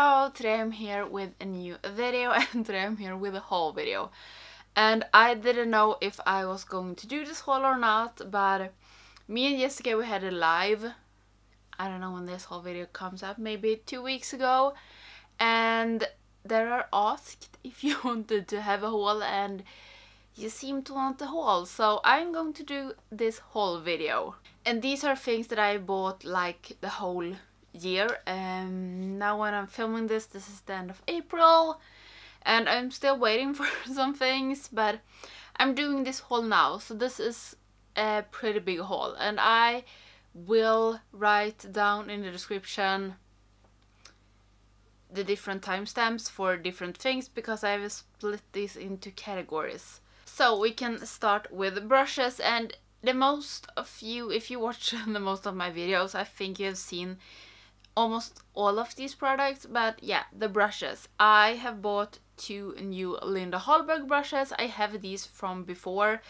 Hello, today I'm here with a new video and today I'm here with a haul video. And I didn't know if I was going to do this haul or not, but me and Jessica we had a live, I don't know when this haul video comes up, maybe two weeks ago. And they are asked if you wanted to have a haul and you seem to want a haul. So I'm going to do this haul video. And these are things that I bought like the whole year. Um, now when I'm filming this, this is the end of April and I'm still waiting for some things, but I'm doing this haul now. So this is a pretty big haul and I will write down in the description the different timestamps for different things because I have split these into categories. So we can start with the brushes and the most of you, if you watch the most of my videos, I think you have seen almost all of these products but yeah the brushes. I have bought two new Linda Hallberg brushes. I have these from before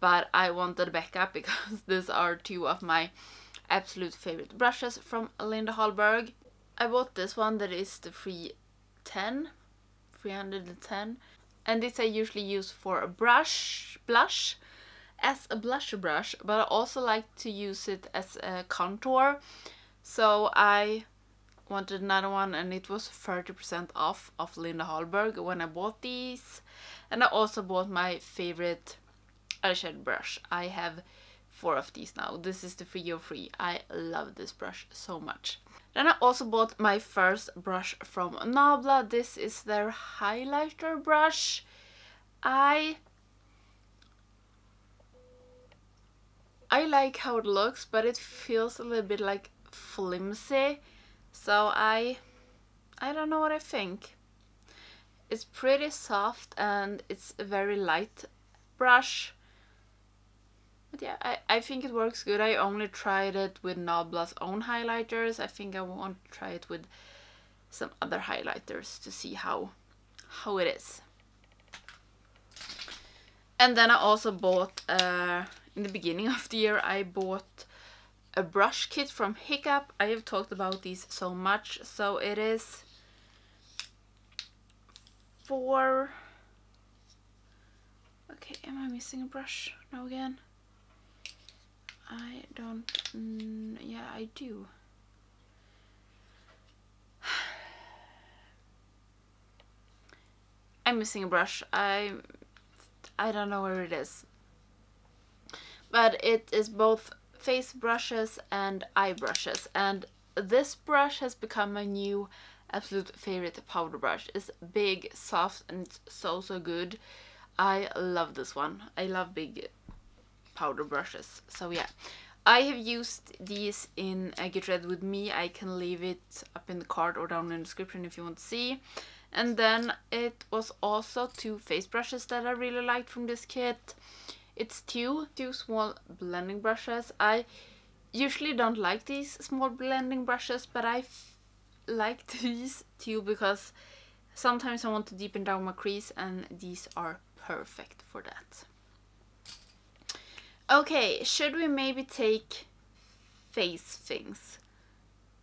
but I wanted backup because these are two of my absolute favorite brushes from Linda Hallberg I bought this one that is the 310 310 and this I usually use for a brush blush as a blush brush but I also like to use it as a contour. So I wanted another one and it was 30% off of Linda Hallberg when I bought these. And I also bought my favorite eyeshadow brush. I have four of these now. This is the 303. I love this brush so much. Then I also bought my first brush from Nabla. This is their highlighter brush. I I like how it looks, but it feels a little bit like flimsy so I I don't know what I think. It's pretty soft and it's a very light brush. But yeah I, I think it works good. I only tried it with Nabla's own highlighters. I think I want to try it with some other highlighters to see how how it is. And then I also bought uh, in the beginning of the year I bought a brush kit from Hiccup. I have talked about these so much. So it is for... Okay, am I missing a brush now again? I don't... Mm, yeah, I do. I'm missing a brush. I I don't know where it is. But it is both face brushes and eye brushes and this brush has become my new absolute favorite powder brush. It's big, soft and it's so so good. I love this one. I love big powder brushes. So yeah. I have used these in a Get Ready With Me. I can leave it up in the card or down in the description if you want to see. And then it was also two face brushes that I really liked from this kit. It's two, two small blending brushes. I usually don't like these small blending brushes, but I like these two because sometimes I want to deepen down my crease and these are perfect for that. Okay, should we maybe take face things?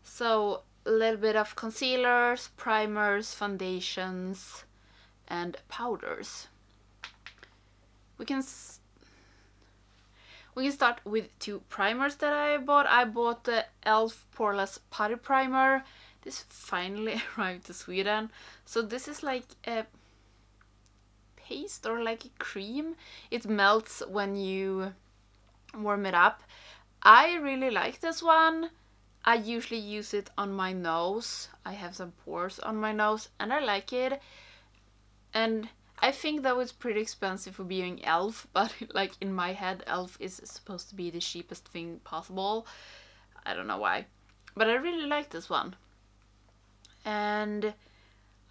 So a little bit of concealers, primers, foundations and powders. We can we can start with two primers that I bought. I bought the e.l.f. Poreless Putty Primer. This finally arrived to Sweden. So this is like a paste or like a cream. It melts when you warm it up. I really like this one. I usually use it on my nose. I have some pores on my nose and I like it. And I think that was pretty expensive for being elf, but like in my head elf is supposed to be the cheapest thing possible. I don't know why. But I really like this one. And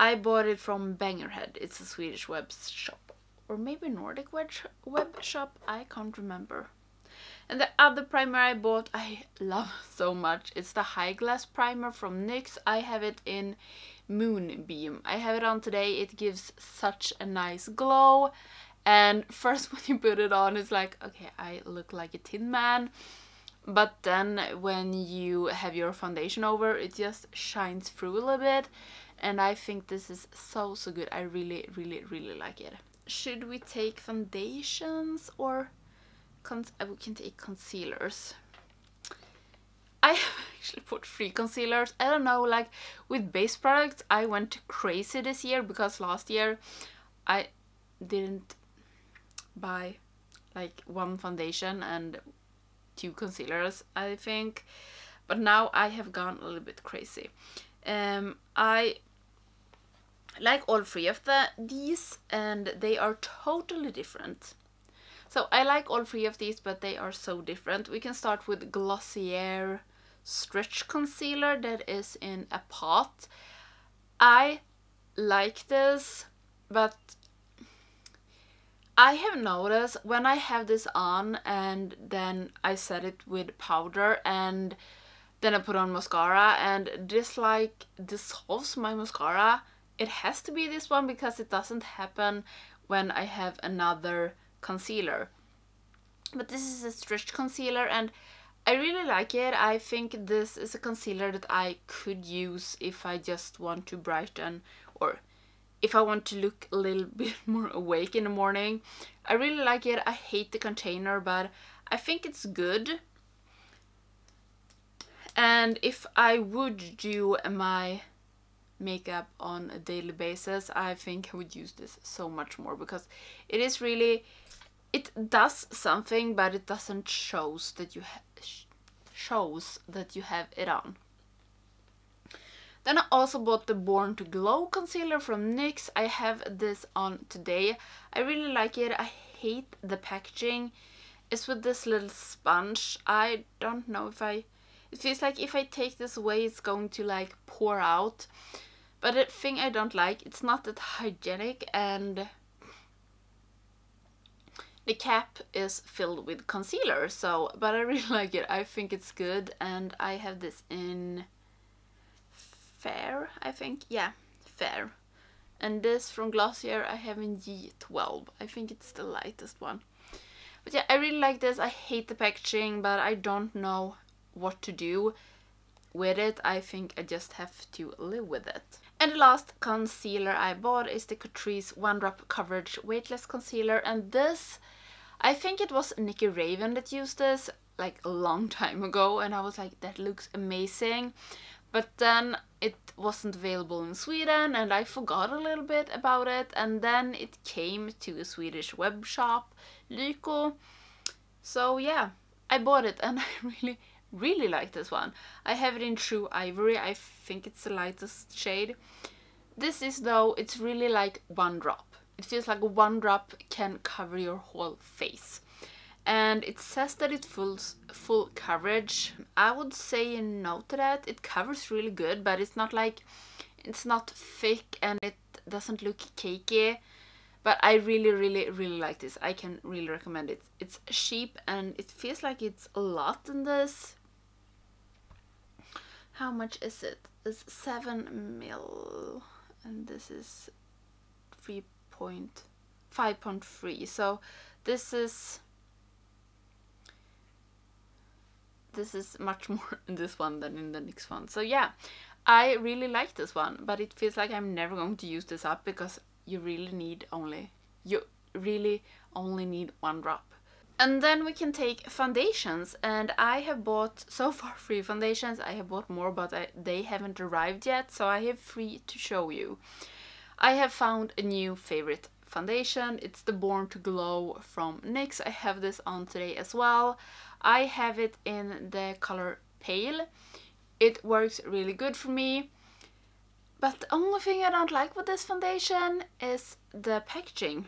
I bought it from Bangerhead. It's a Swedish web shop. Or maybe Nordic web, web shop. I can't remember. And the other primer I bought I love so much. It's the High Glass Primer from NYX. I have it in Moonbeam. I have it on today. It gives such a nice glow. And first when you put it on, it's like, okay, I look like a tin man. but then when you have your foundation over it just shines through a little bit and I think this is so so good I really really really like it should we take foundations or we can take concealers. I have actually put three concealers. I don't know like with base products I went crazy this year because last year I didn't buy like one foundation and two concealers I think. But now I have gone a little bit crazy. Um, I like all three of the these and they are totally different so I like all three of these but they are so different we can start with Glossier stretch concealer that is in a pot I like this but I have noticed when I have this on and then I set it with powder and then I put on mascara and this like dissolves my mascara. It has to be this one because it doesn't happen when I have another concealer. But this is a stretch concealer and I really like it. I think this is a concealer that I could use if I just want to brighten or if I want to look a little bit more awake in the morning. I really like it. I hate the container, but I think it's good. And if I would do my makeup on a daily basis, I think I would use this so much more because it is really, it does something, but it doesn't shows that you shows that you have it on. Then I also bought the Born to Glow concealer from NYX. I have this on today. I really like it. I hate the packaging. It's with this little sponge. I don't know if I... It feels like if I take this away it's going to like pour out. But the thing I don't like, it's not that hygienic and the cap is filled with concealer so but I really like it I think it's good and I have this in Fair, I think. Yeah, Fair. And this from Glossier I have in G12. I think it's the lightest one. But yeah, I really like this. I hate the packaging, but I don't know what to do with it. I think I just have to live with it. And the last concealer I bought is the Catrice One Drop Coverage Weightless Concealer. And this, I think it was Nicky Raven that used this like a long time ago. And I was like, that looks amazing. But then it wasn't available in Sweden and I forgot a little bit about it and then it came to a Swedish web shop, Lyko. So yeah, I bought it and I really, really like this one. I have it in True Ivory, I think it's the lightest shade. This is though, it's really like one drop. It feels like one drop can cover your whole face and it says that it full full coverage. I would say no to that. It covers really good, but it's not like it's not thick and it doesn't look cakey. But I really, really, really like this. I can really recommend it. It's cheap and it feels like it's a lot in this. How much is it? It's 7 mil and this is 3.5.3. So this is this is much more in this one than in the next one. So yeah, I really like this one, but it feels like I'm never going to use this up because you really need only, you really only need one drop. And then we can take foundations and I have bought so far three foundations. I have bought more but I, they haven't arrived yet so I have three to show you. I have found a new favorite foundation. It's the Born to Glow from NYX. I have this on today as well. I have it in the color Pale. It works really good for me. But the only thing I don't like with this foundation is the packaging.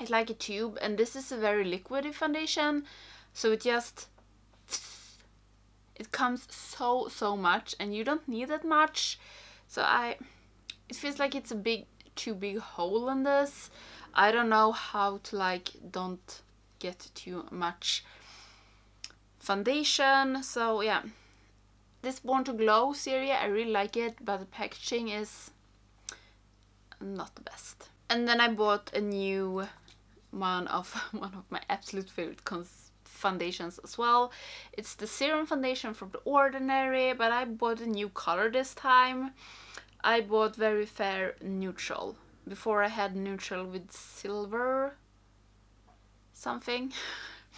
It's like a tube and this is a very liquidy foundation. So it just... It comes so, so much and you don't need that much. So I... It feels like it's a big, too big hole in this. I don't know how to like don't get too much foundation. So yeah, this Born to Glow series, I really like it, but the packaging is not the best. And then I bought a new one of one of my absolute favorite foundations as well. It's the Serum Foundation from The Ordinary, but I bought a new color this time. I bought Very Fair Neutral. Before I had neutral with silver something.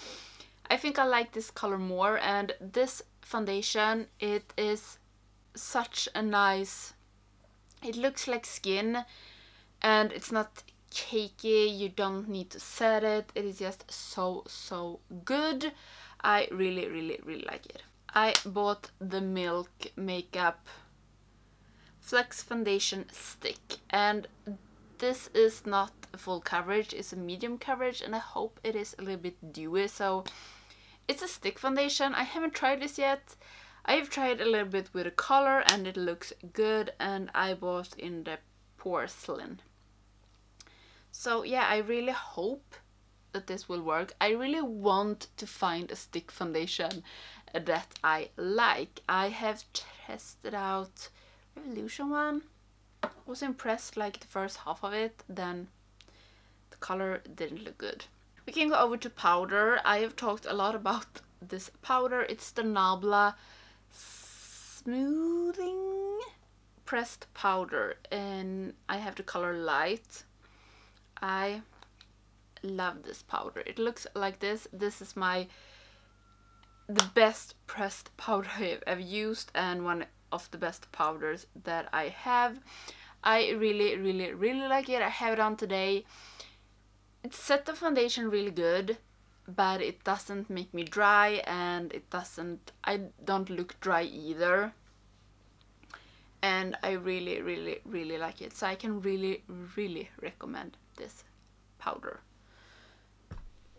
I think I like this color more and this foundation, it is such a nice, it looks like skin and it's not cakey, you don't need to set it, it is just so so good. I really really really like it. I bought the Milk Makeup Flex Foundation Stick and this is not full coverage, it's a medium coverage and I hope it is a little bit dewy so it's a stick foundation. I haven't tried this yet. I've tried a little bit with a color and it looks good and I bought in the porcelain. So yeah, I really hope that this will work. I really want to find a stick foundation that I like. I have tested out Revolution one. I Was impressed like the first half of it, then the color didn't look good. We can go over to powder. I have talked a lot about this powder. It's the Nabla Smoothing Pressed Powder and I have the color light. I love this powder. It looks like this. This is my the best pressed powder I've ever used and one of the best powders that I have. I really, really, really like it. I have it on today it set the foundation really good but it doesn't make me dry and it doesn't I don't look dry either and I really really really like it so I can really really recommend this powder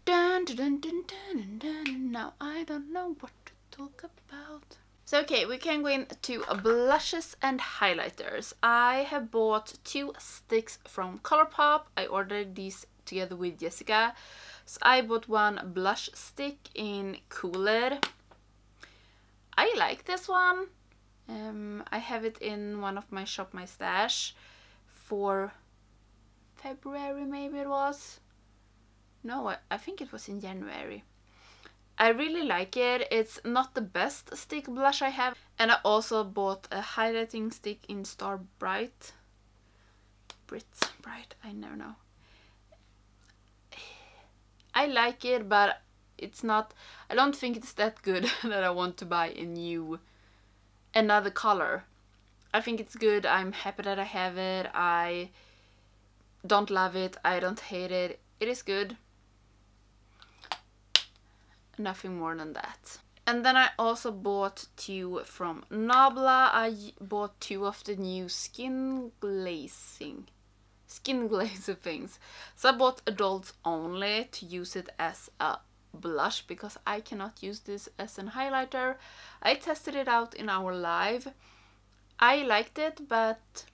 dun, dun, dun, now I don't know what to talk about so okay, we can go into blushes and highlighters. I have bought two sticks from Colourpop. I ordered these together with Jessica. So I bought one blush stick in Cooler. I like this one. Um, I have it in one of my Shop My Stash for February maybe it was. No, I, think it was in January. I really like it. It's not the best stick blush I have. And I also bought a highlighting stick in Star Bright. Brit Bright, I never know. I like it, but it's not, I don't think it's that good that I want to buy a new, another color. I think it's good, I'm happy that I have it, I don't love it, I don't hate it, it is good. Nothing more than that. And then I also bought two from Nabla. I bought two of the new skin glazing skin glazer things. So I bought adults only to use it as a blush because I cannot use this as an highlighter. I tested it out in our live. I liked it but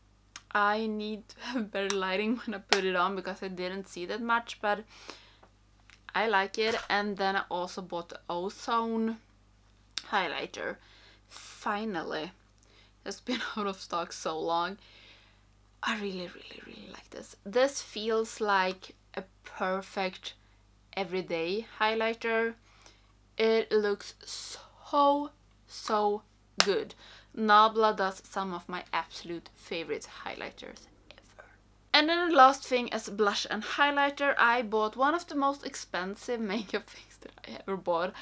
I need better lighting when I put it on because I didn't see that much but I like it and then I also bought the Ozone highlighter. Finally. It's been out of stock so long. I really, really, really like this. This feels like a perfect everyday highlighter. It looks so, so good. Nabla does some of my absolute favorite highlighters ever. And then the last thing as blush and highlighter, I bought one of the most expensive makeup things that I ever bought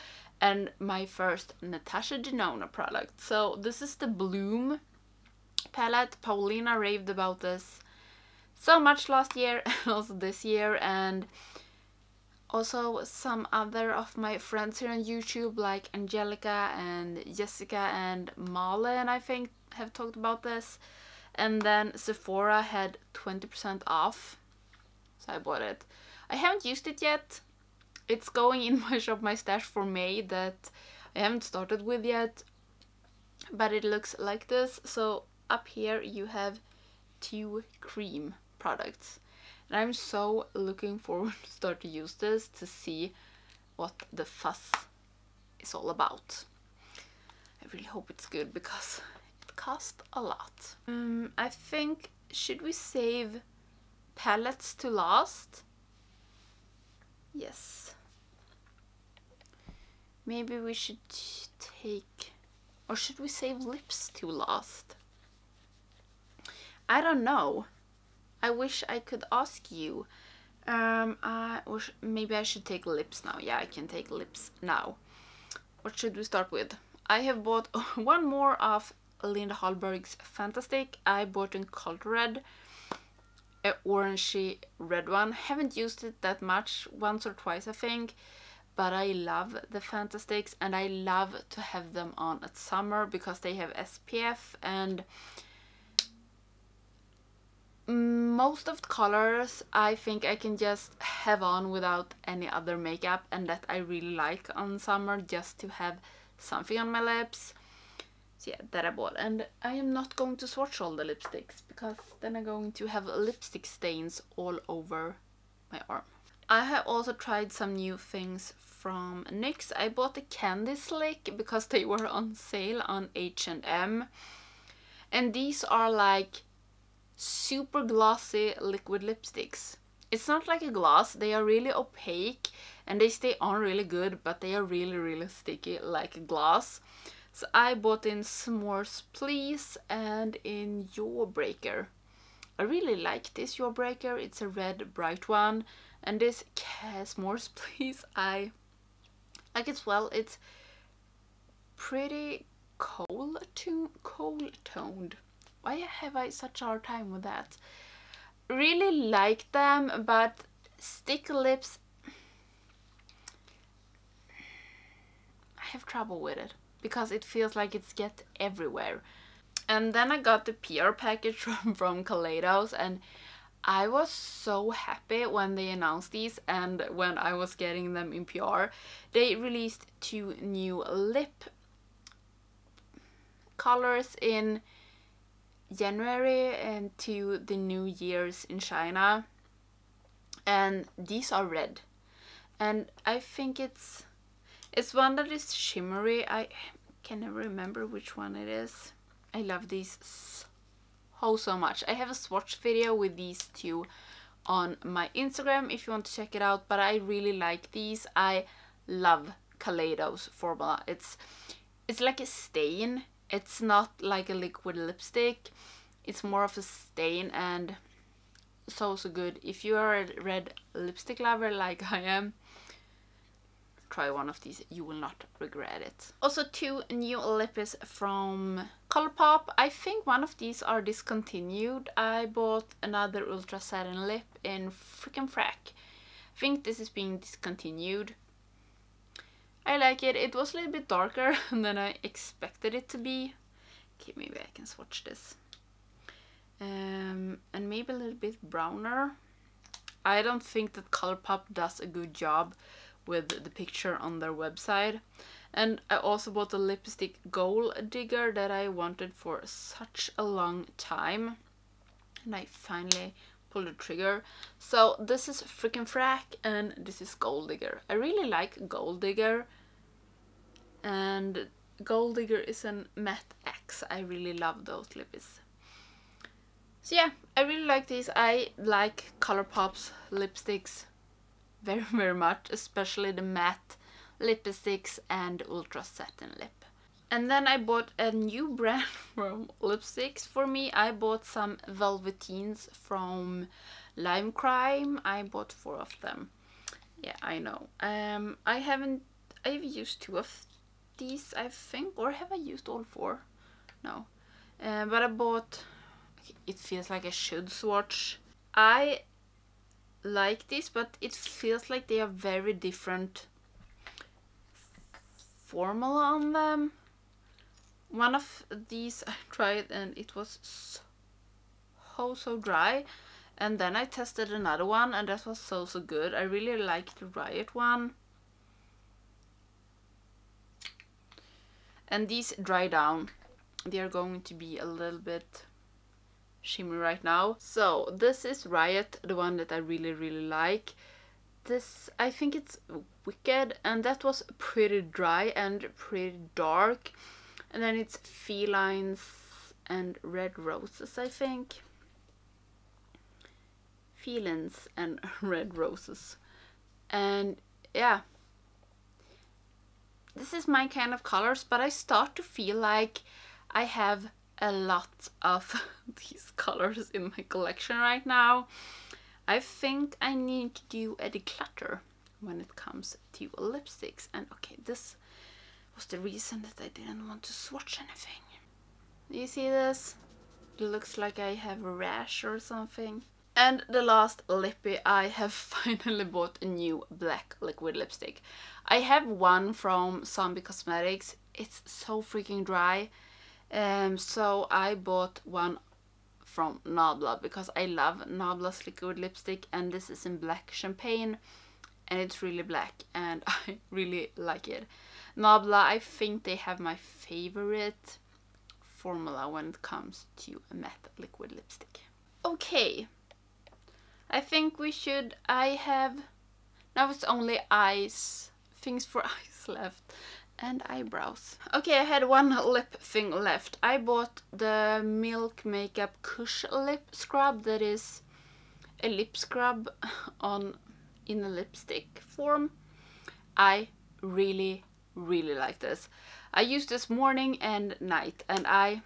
and my first Natasha Denona product. So this is the Bloom palette. Paulina raved about this so much last year and also this year and also some other of my friends here on YouTube like Angelica and Jessica and Malin I think have talked about this and then Sephora had 20% off so I bought it. I haven't used it yet. It's going in my shop my stash for May that I haven't started with yet but it looks like this so up here you have two cream products. And I'm so looking forward to start to use this to see what the fuss is all about. I really hope it's good because it cost a lot. Um, I think, should we save palettes to last? Yes. maybe we should take or should we save lips to last? I don't know. I wish I could ask you. Um, uh, or maybe I should take lips now. Yeah, I can take lips now. What should we start with? I have bought one more of Linda Hallberg's Fantastic. I bought in Cult Red, a orangey red one. Haven't used it that much, once or twice I think but I love the Fantastics and I love to have them on at summer because they have SPF and most of the colors I think I can just have on without any other makeup and that I really like on summer just to have something on my lips. So yeah, that I bought. And I am not going to swatch all the lipsticks because then I'm going to have lipstick stains all over my arm. I have also tried some new things from NYX. I bought the Candy Slick because they were on sale on H&M. And these are like super glossy liquid lipsticks. It's not like a gloss, they are really opaque and they stay on really good, but they are really, really sticky like a gloss. So I bought in S'mores Please and in Jawbreaker. I really like this Jawbreaker, it's a red bright one. And this S'mores Please, I like as well. It's pretty cold, to cold toned. Why have I such a hard time with that? Really like them, but stick lips, I have trouble with it because it feels like it's get everywhere. And then I got the PR package from, from Kaleidos and I was so happy when they announced these and when I was getting them in PR. They released two new lip colors in January and to the New Year's in China. And these are red. And I think it's it's one that is shimmery. I can never remember which one it is. I love these oh so much. I have a swatch video with these two on my Instagram if you want to check it out, but I really like these. I love Kaleidos formula. It's it's like a stain. It's not like a liquid lipstick. It's more of a stain and so so good. If you are a red lipstick lover like I am, try one of these, you will not regret it. Also two new lippies from Colourpop. I think one of these are discontinued. I bought another Ultra Satin lip in freaking frack. I think this is being discontinued. I like it. It was a little bit darker than I expected it to be. Okay, maybe I can swatch this. Um, and maybe a little bit browner. I don't think that Colourpop does a good job with the picture on their website. And I also bought a lipstick Goal Digger that I wanted for such a long time. And I finally pulled the trigger. So this is freaking frack and this is Gold Digger. I really like Gold Digger. And Gold Digger is an matte X. I really love those lippies. So yeah, I really like these. I like Colourpop's lipsticks very very much, especially the matte lipsticks and ultra satin lip. And then I bought a new brand from lipsticks for me. I bought some Velveteens from Lime Crime. I bought four of them. Yeah, I know. Um, I haven't, I've used two of these, I think, or have I used all four? No. Uh, but I bought, it feels like a should swatch. I like this, but it feels like they are very different formula on them. One of these I tried and it was so, so dry. And then I tested another one and that was so, so good. I really like the Riot one. And these dry down. They are going to be a little bit shimmy right now. So this is Riot, the one that I really really like. This, I think it's Wicked and that was pretty dry and pretty dark. And then it's Felines and Red Roses I think. Felines and Red Roses. And yeah, this is my kind of colors, but I start to feel like I have a lot of these colors in my collection right now. I think I need to do a declutter when it comes to lipsticks. And okay, this was the reason that I didn't want to swatch anything. Do You see this? It looks like I have a rash or something. And the last lippy, I have finally bought a new black liquid lipstick. I have one from Zombie Cosmetics. It's so freaking dry. Um, so I bought one from Nabla because I love Nabla's liquid lipstick and this is in black champagne and it's really black and I really like it. Nabla, I think they have my favorite formula when it comes to a matte liquid lipstick. Okay, I think we should, I have, now it's only eyes, things for eyes left and eyebrows. Okay, I had one lip thing left. I bought the Milk Makeup Kush Lip Scrub that is a lip scrub on in a lipstick form. I really, really like this. I use this morning and night and I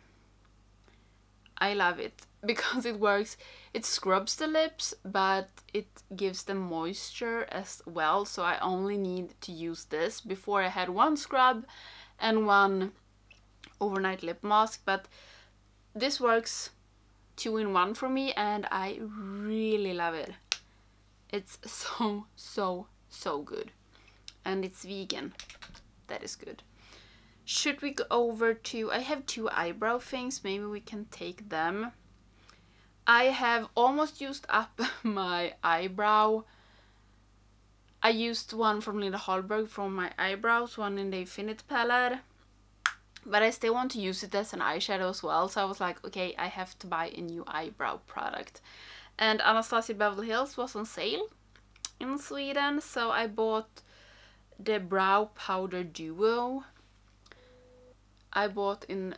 I love it because it works. It scrubs the lips, but it gives them moisture as well. So I only need to use this. Before I had one scrub and one overnight lip mask, but this works two in one for me and I really love it. It's so, so, so good. And it's vegan. That is good. Should we go over to... I have two eyebrow things. Maybe we can take them. I have almost used up my eyebrow. I used one from Linda Hallberg for my eyebrows, one in the Infinite palette. But I still want to use it as an eyeshadow as well, so I was like, okay, I have to buy a new eyebrow product. And Anastasia Beverly Hills was on sale in Sweden, so I bought the Brow Powder Duo. I bought in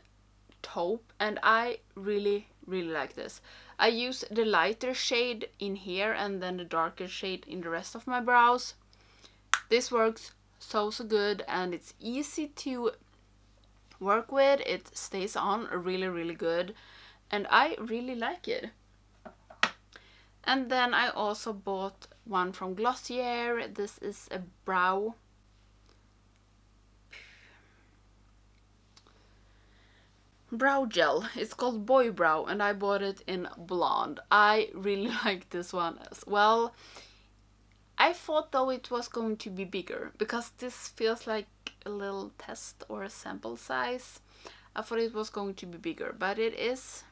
taupe and I really really like this. I use the lighter shade in here and then the darker shade in the rest of my brows. This works so so good and it's easy to work with. It stays on really really good and I really like it. And then I also bought one from Glossier. This is a brow brow gel. It's called Boy Brow and I bought it in blonde. I really like this one as well. I thought though it was going to be bigger because this feels like a little test or a sample size. I thought it was going to be bigger but it is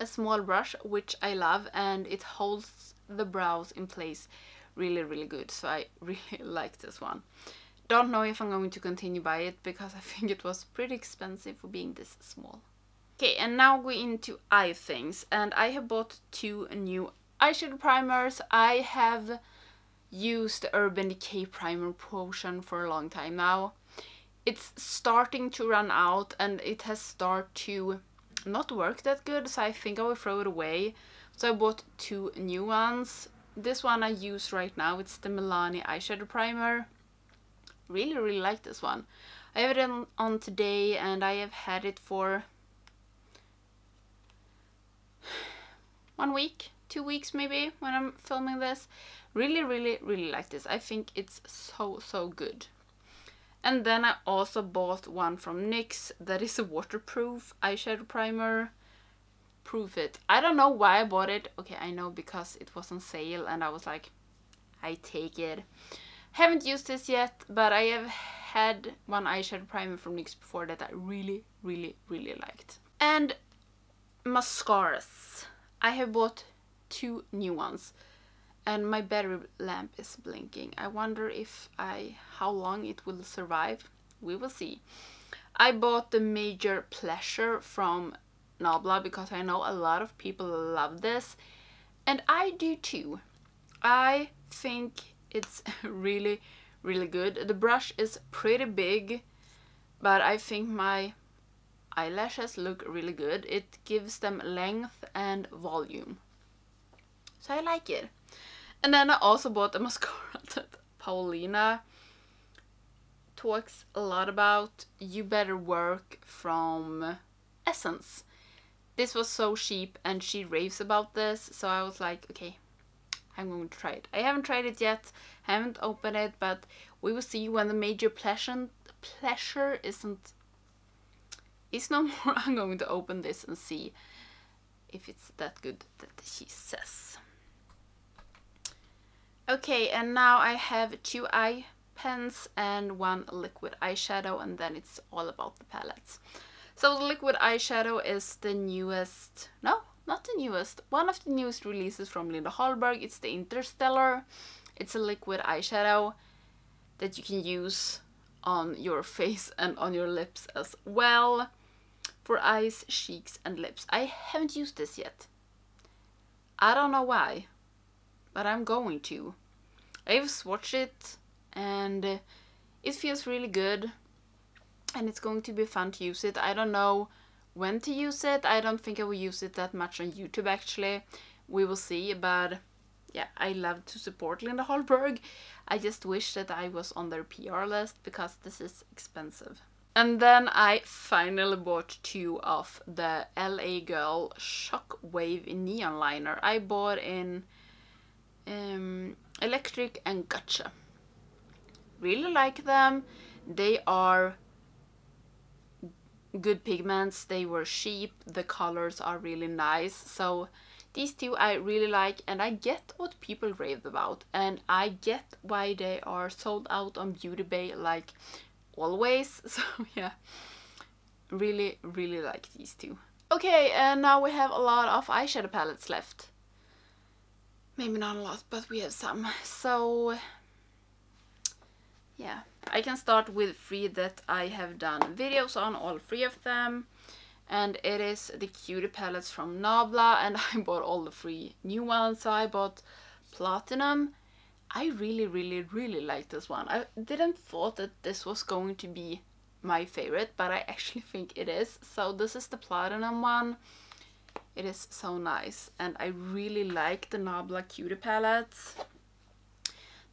a small brush which I love and it holds the brows in place really really good so I really like this one. Don't know if I'm going to continue buy it because I think it was pretty expensive for being this small. Okay, and now we into eye things. And I have bought two new eyeshadow primers. I have used the Urban Decay Primer Potion for a long time now. It's starting to run out and it has started to not work that good, so I think I will throw it away. So I bought two new ones. This one I use right now, it's the Milani Eyeshadow Primer really really like this one. I have it on today and I have had it for one week, two weeks maybe when I'm filming this. Really really really like this. I think it's so so good. And then I also bought one from NYX that is a waterproof eyeshadow primer. Proof it. I don't know why I bought it. Okay, I know because it was on sale and I was like, I take it. Haven't used this yet, but I have had one eyeshadow primer from NYX before that I really, really, really liked. And mascaras. I have bought two new ones and my battery lamp is blinking. I wonder if I how long it will survive. We will see. I bought the Major Pleasure from Nabla because I know a lot of people love this and I do too. I think it's really, really good. The brush is pretty big, but I think my eyelashes look really good. It gives them length and volume. So I like it. And then I also bought a mascara that Paulina talks a lot about You Better Work from Essence. This was so cheap and she raves about this, so I was like, okay, I'm going to try it. I haven't tried it yet, haven't opened it, but we will see when the major pleasure pleasure isn't is no more. I'm going to open this and see if it's that good that she says. Okay, and now I have two eye pens and one liquid eyeshadow and then it's all about the palettes. So the liquid eyeshadow is the newest, no, not the newest, one of the newest releases from Linda Hallberg. It's the Interstellar. It's a liquid eyeshadow that you can use on your face and on your lips as well for eyes, cheeks and lips. I haven't used this yet. I don't know why, but I'm going to. I've swatched it and it feels really good and it's going to be fun to use it. I don't know when to use it. I don't think I will use it that much on YouTube actually. We will see, but yeah, I love to support Linda Hallberg. I just wish that I was on their PR list because this is expensive. And then I finally bought two of the LA Girl Shockwave Neon Liner. I bought in um, Electric and Gotcha. Really like them. They are good pigments. They were cheap. The colors are really nice. So these two I really like and I get what people rave about. And I get why they are sold out on Beauty Bay like always. So yeah, really, really like these two. Okay, and now we have a lot of eyeshadow palettes left. Maybe not a lot, but we have some. So yeah, I can start with three that I have done videos on, all three of them. And it is the Cutie palettes from Nabla and I bought all the three new ones. So I bought Platinum, I really, really, really like this one. I didn't thought that this was going to be my favorite, but I actually think it is. So this is the Platinum one. It is so nice, and I really like the Nabla Cutie palettes.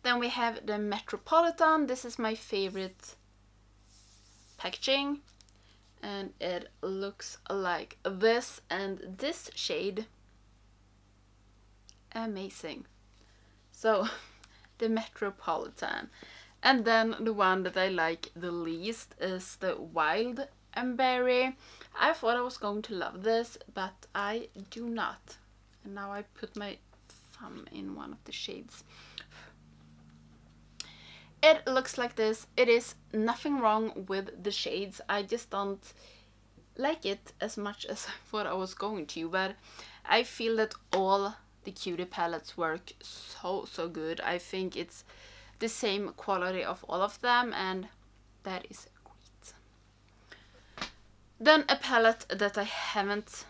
Then we have the Metropolitan. This is my favorite packaging. And it looks like this and this shade. Amazing. So the Metropolitan. And then the one that I like the least is the Wild and Berry. I thought I was going to love this, but I do not. And now I put my thumb in one of the shades. It looks like this. It is nothing wrong with the shades. I just don't like it as much as I thought I was going to, but I feel that all the cutie palettes work so so good i think it's the same quality of all of them and that is great then a palette that i haven't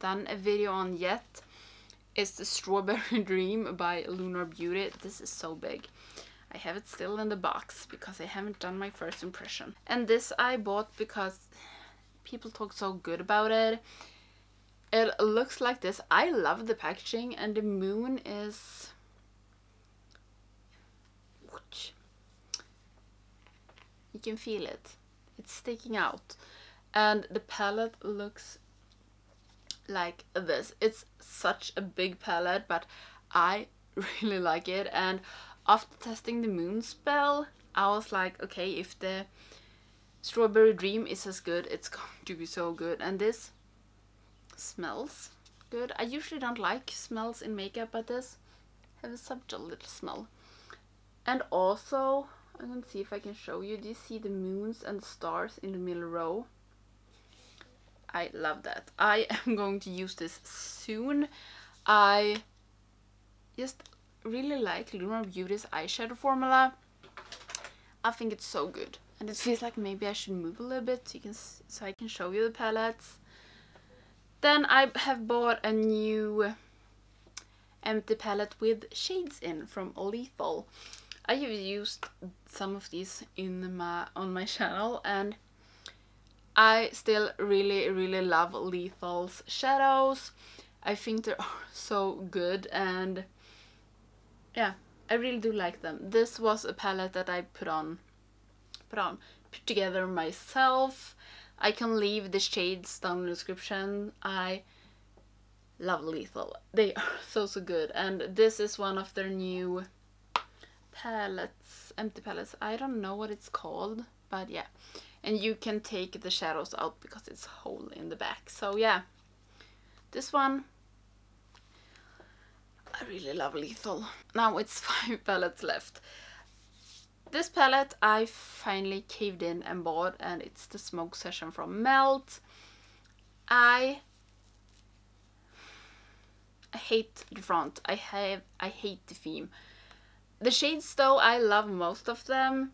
done a video on yet is the strawberry dream by lunar beauty this is so big I have it still in the box because I haven't done my first impression. And this I bought because people talk so good about it it looks like this. I love the packaging and the moon is... You can feel it. It's sticking out. And the palette looks like this. It's such a big palette, but I really like it. And after testing the moon spell, I was like, okay, if the Strawberry Dream is as good, it's going to be so good. And this smells good. I usually don't like smells in makeup, but this has such a little smell. And also, I'm to see if I can show you. Do you see the moons and stars in the middle row? I love that. I am going to use this soon. I just really like Lunar Beauty's eyeshadow formula. I think it's so good. And it feels like maybe I should move a little bit so, you can, so I can show you the palettes. Then I have bought a new empty palette with shades in from Lethal. I have used some of these in my on my channel and I still really really love Lethal's shadows. I think they are so good and yeah, I really do like them. This was a palette that I put on put on put together myself. I can leave the shades down in the description. I love Lethal. They are so so good and this is one of their new palettes, empty palettes. I don't know what it's called but yeah. And you can take the shadows out because it's hole in the back. So yeah, this one I really love Lethal. Now it's five palettes left. This palette I finally caved in and bought and it's the Smoke Session from Melt. I I hate the front. I have I hate the theme. The shades though, I love most of them.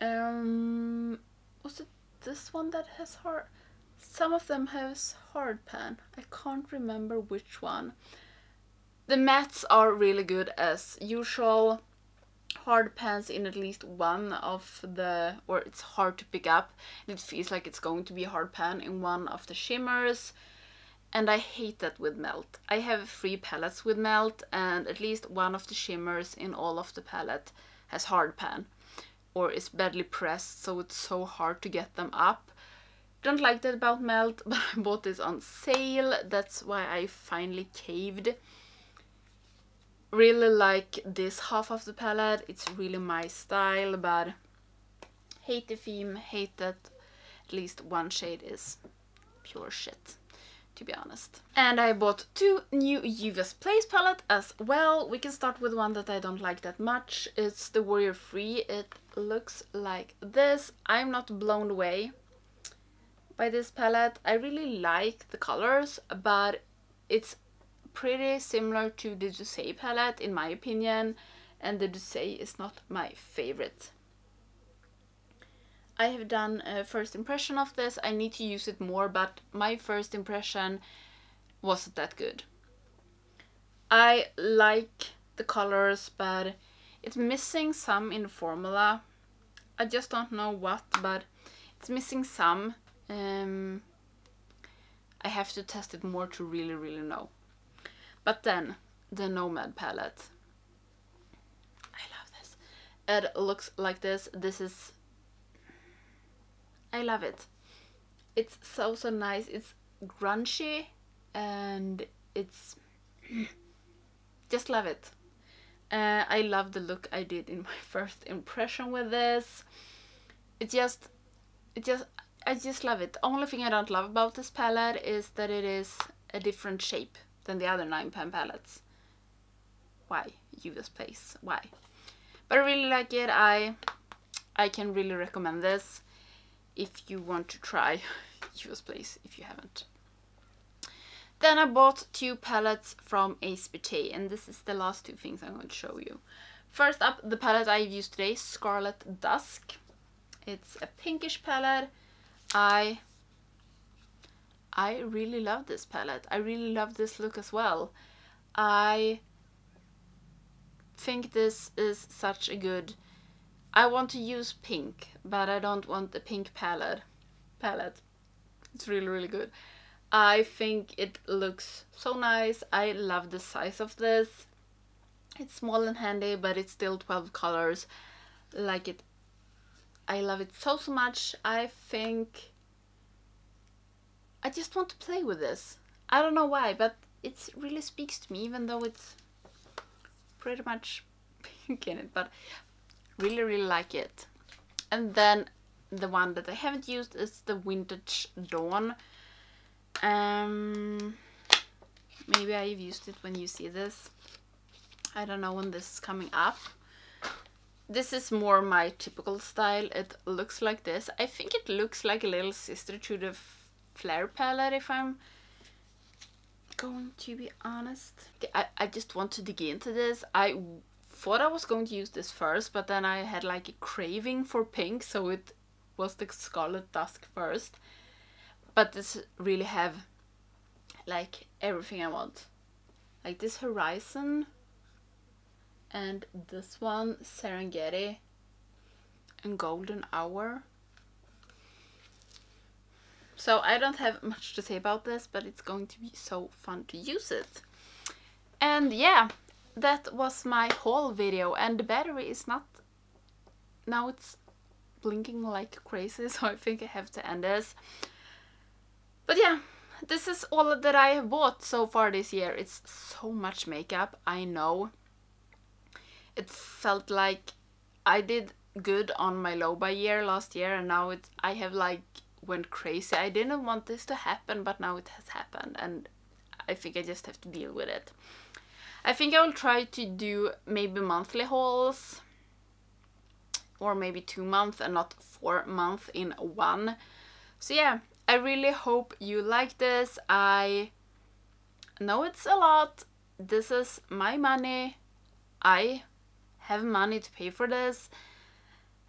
Um was it this one that has hard some of them has hard pan. I can't remember which one. The mattes are really good as usual hard pans in at least one of the, or it's hard to pick up. It feels like it's going to be a hard pan in one of the shimmers. And I hate that with Melt. I have three palettes with Melt and at least one of the shimmers in all of the palette has hard pan or is badly pressed so it's so hard to get them up. Don't like that about Melt but I bought this on sale. That's why I finally caved really like this half of the palette. It's really my style, but hate the theme, hate that at least one shade is pure shit, to be honest. And I bought two new Juvia's Place palette as well. We can start with one that I don't like that much. It's the Warrior 3. It looks like this. I'm not blown away by this palette. I really like the colors, but it's pretty similar to the Doucet palette in my opinion and the Doucet is not my favorite. I have done a first impression of this, I need to use it more but my first impression wasn't that good. I like the colors but it's missing some in the formula. I just don't know what but it's missing some. Um, I have to test it more to really really know. But then, the Nomad palette. I love this. It looks like this. This is... I love it. It's so, so nice. It's grungy and it's... Just love it. Uh, I love the look I did in my first impression with this. It just... It just... I just love it. The only thing I don't love about this palette is that it is a different shape than the other 9 pan palettes. Why? Juvia's Place. Why? But I really like it. I I can really recommend this if you want to try Juvia's Place if you haven't. Then I bought two palettes from Ace and this is the last two things I'm going to show you. First up, the palette I've used today, Scarlet Dusk. It's a pinkish palette. I I really love this palette. I really love this look as well. I think this is such a good... I want to use pink, but I don't want the pink palette. Palette. It's really, really good. I think it looks so nice. I love the size of this. It's small and handy, but it's still 12 colors. Like it. I love it so, so much. I think I just want to play with this. I don't know why, but it really speaks to me, even though it's pretty much pink in it, but really, really like it. And then the one that I haven't used is the Vintage Dawn. Um, maybe I've used it when you see this. I don't know when this is coming up. This is more my typical style. It looks like this. I think it looks like a little sister to the flare palette if I'm going to be honest. I, I just want to dig into this. I thought I was going to use this first, but then I had like a craving for pink, so it was the Scarlet Dusk first. But this really have like everything I want. Like this Horizon and this one Serengeti and Golden Hour. So I don't have much to say about this, but it's going to be so fun to use it. And yeah, that was my haul video and the battery is not... Now it's blinking like crazy, so I think I have to end this. But yeah, this is all that I have bought so far this year. It's so much makeup, I know. It felt like I did good on my low buy year last year and now it's I have like went crazy. I didn't want this to happen but now it has happened and I think I just have to deal with it. I think I will try to do maybe monthly hauls or maybe two months and not four months in one. So yeah, I really hope you like this. I know it's a lot. This is my money. I have money to pay for this.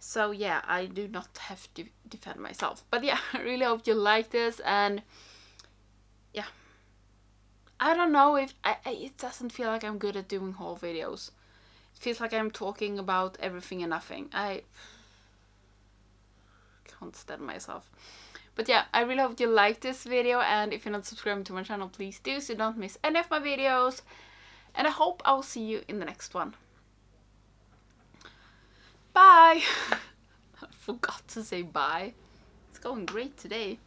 So yeah, I do not have to defend myself. But yeah, I really hope you like this and yeah. I don't know if I, I, it doesn't feel like I'm good at doing haul videos. It feels like I'm talking about everything and nothing. I can't stand myself. But yeah, I really hope you liked this video and if you're not subscribed to my channel, please do so you don't miss any of my videos. And I hope I'll see you in the next one. Bye! I forgot to say bye. It's going great today.